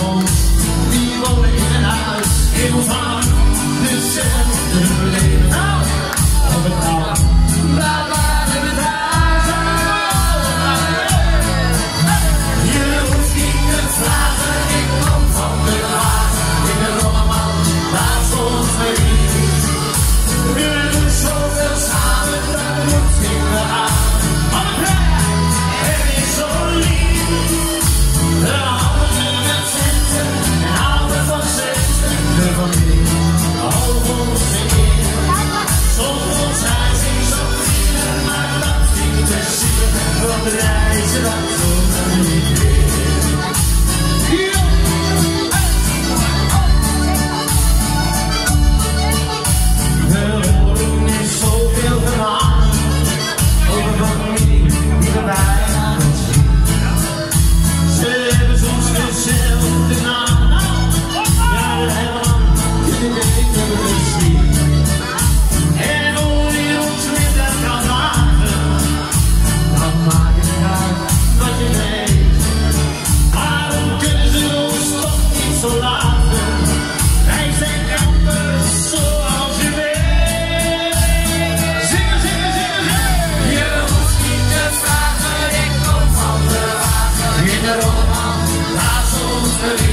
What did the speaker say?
home. Sir.